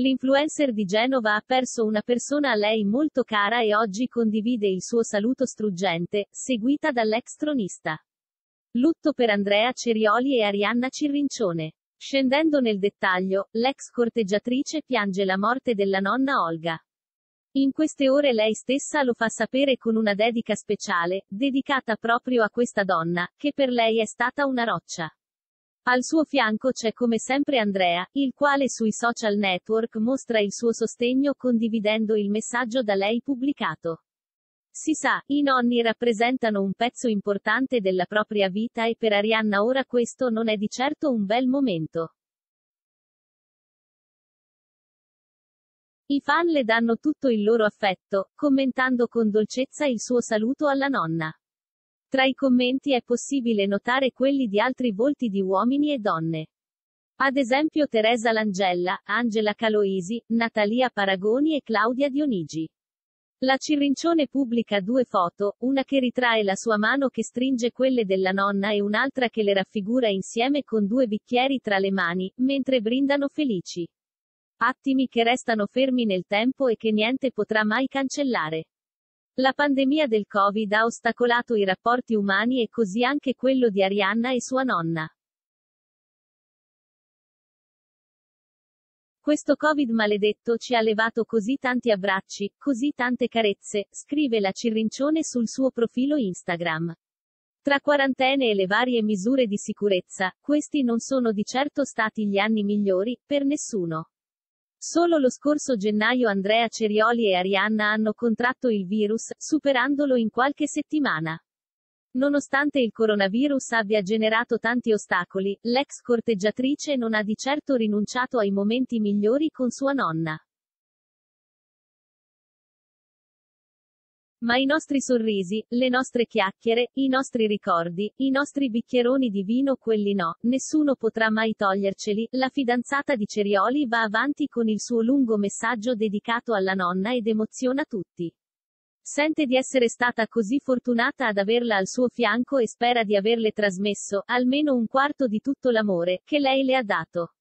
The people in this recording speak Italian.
L'influencer di Genova ha perso una persona a lei molto cara e oggi condivide il suo saluto struggente, seguita dall'ex tronista. Lutto per Andrea Cerioli e Arianna Cirrincione. Scendendo nel dettaglio, l'ex corteggiatrice piange la morte della nonna Olga. In queste ore lei stessa lo fa sapere con una dedica speciale, dedicata proprio a questa donna, che per lei è stata una roccia. Al suo fianco c'è come sempre Andrea, il quale sui social network mostra il suo sostegno condividendo il messaggio da lei pubblicato. Si sa, i nonni rappresentano un pezzo importante della propria vita e per Arianna ora questo non è di certo un bel momento. I fan le danno tutto il loro affetto, commentando con dolcezza il suo saluto alla nonna. Tra i commenti è possibile notare quelli di altri volti di uomini e donne. Ad esempio Teresa Langella, Angela Caloisi, Natalia Paragoni e Claudia Dionigi. La Cirrincione pubblica due foto, una che ritrae la sua mano che stringe quelle della nonna e un'altra che le raffigura insieme con due bicchieri tra le mani, mentre brindano felici. Attimi che restano fermi nel tempo e che niente potrà mai cancellare. La pandemia del Covid ha ostacolato i rapporti umani e così anche quello di Arianna e sua nonna. Questo Covid maledetto ci ha levato così tanti abbracci, così tante carezze, scrive la Cirrincione sul suo profilo Instagram. Tra quarantene e le varie misure di sicurezza, questi non sono di certo stati gli anni migliori, per nessuno. Solo lo scorso gennaio Andrea Cerioli e Arianna hanno contratto il virus, superandolo in qualche settimana. Nonostante il coronavirus abbia generato tanti ostacoli, l'ex corteggiatrice non ha di certo rinunciato ai momenti migliori con sua nonna. Ma i nostri sorrisi, le nostre chiacchiere, i nostri ricordi, i nostri bicchieroni di vino quelli no, nessuno potrà mai toglierceli, la fidanzata di Cerioli va avanti con il suo lungo messaggio dedicato alla nonna ed emoziona tutti. Sente di essere stata così fortunata ad averla al suo fianco e spera di averle trasmesso, almeno un quarto di tutto l'amore, che lei le ha dato.